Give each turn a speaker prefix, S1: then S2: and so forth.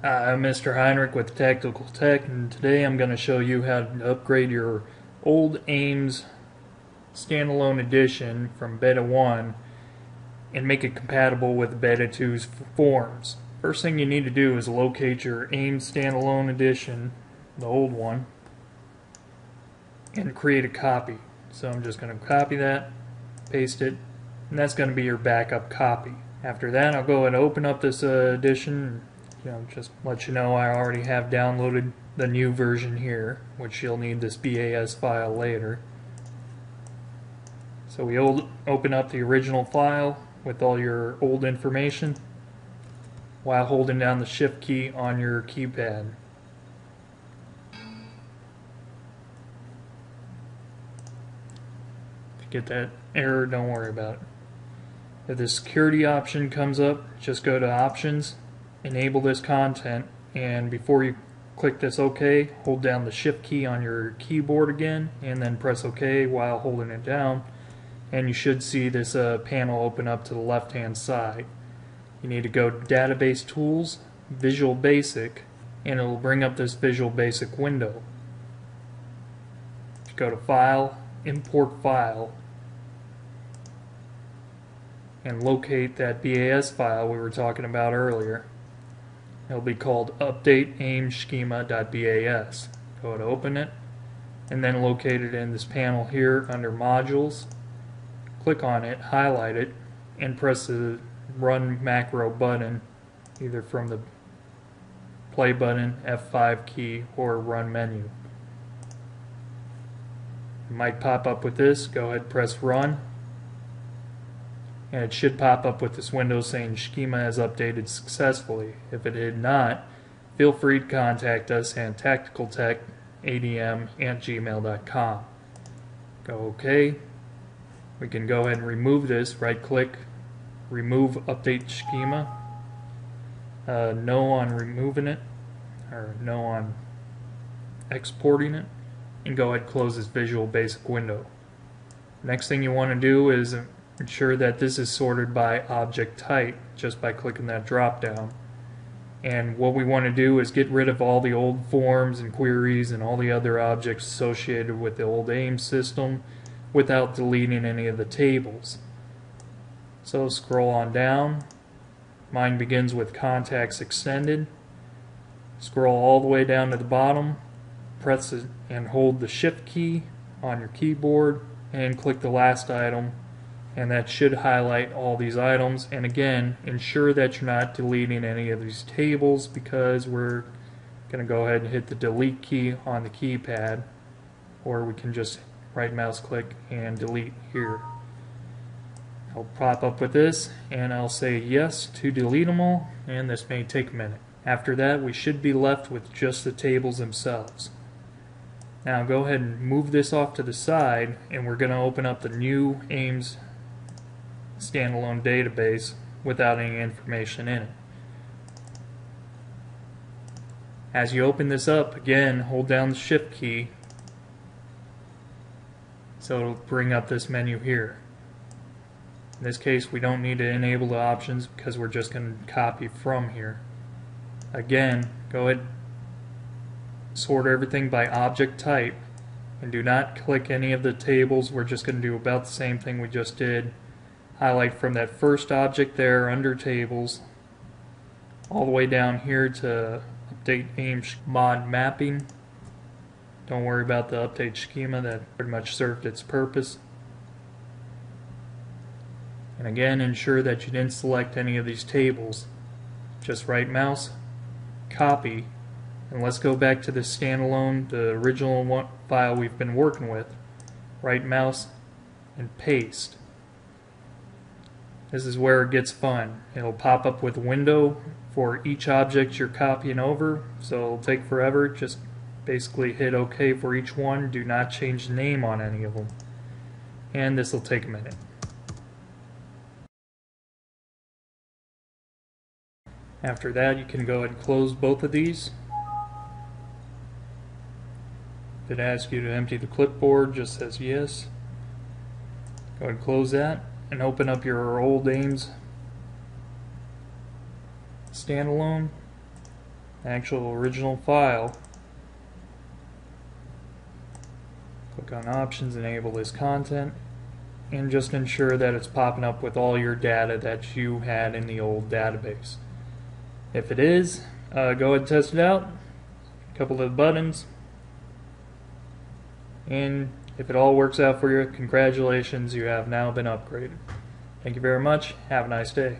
S1: Hi, I'm Mr. Heinrich with Tactical Tech, and today I'm going to show you how to upgrade your old AIMS standalone edition from Beta 1 and make it compatible with Beta 2's forms. First thing you need to do is locate your AIMS standalone edition, the old one, and create a copy. So I'm just going to copy that, paste it, and that's going to be your backup copy. After that, I'll go and open up this uh, edition you know, just let you know I already have downloaded the new version here, which you'll need this BAS file later. So we open up the original file with all your old information while holding down the shift key on your keypad. If you get that error, don't worry about it. If the security option comes up, just go to options enable this content and before you click this OK, hold down the shift key on your keyboard again and then press OK while holding it down and you should see this uh, panel open up to the left hand side. You need to go to Database Tools, Visual Basic, and it will bring up this Visual Basic window. Go to File, Import File, and locate that BAS file we were talking about earlier. It'll be called update aim schema.bas. Go to open it and then locate it in this panel here under modules. Click on it, highlight it, and press the run macro button either from the play button, F5 key, or run menu. It might pop up with this. Go ahead press run and it should pop up with this window saying schema has updated successfully. If it did not, feel free to contact us at tacticaltechadm at gmail.com. Go OK. We can go ahead and remove this. Right click, remove update schema. Uh, no on removing it, or no on exporting it, and go ahead and close this Visual Basic window. Next thing you want to do is ensure that this is sorted by object type just by clicking that drop down. And what we want to do is get rid of all the old forms and queries and all the other objects associated with the old AIM system without deleting any of the tables. So scroll on down. Mine begins with contacts extended. Scroll all the way down to the bottom. Press and hold the shift key on your keyboard and click the last item and that should highlight all these items. And again ensure that you're not deleting any of these tables because we're going to go ahead and hit the delete key on the keypad or we can just right mouse click and delete here. I'll pop up with this and I'll say yes to delete them all and this may take a minute. After that we should be left with just the tables themselves. Now go ahead and move this off to the side and we're going to open up the new AIMS standalone database without any information in it. As you open this up, again, hold down the shift key so it'll bring up this menu here. In this case, we don't need to enable the options because we're just going to copy from here. Again, go ahead sort everything by object type and do not click any of the tables. We're just going to do about the same thing we just did highlight from that first object there under tables all the way down here to update aim mod mapping. Don't worry about the update schema that pretty much served its purpose. And again, ensure that you didn't select any of these tables. Just right mouse, copy, and let's go back to the standalone, the original one, file we've been working with. Right mouse and paste. This is where it gets fun. It'll pop up with a window for each object you're copying over, so it'll take forever. Just basically hit OK for each one. Do not change name on any of them. And this will take a minute. After that, you can go ahead and close both of these. If it asks you to empty the clipboard, just says yes. Go ahead and close that and open up your old AIMS standalone actual original file. Click on options, enable this content, and just ensure that it's popping up with all your data that you had in the old database. If it is, uh, go ahead and test it out. A couple of buttons. And if it all works out for you, congratulations, you have now been upgraded. Thank you very much. Have a nice day.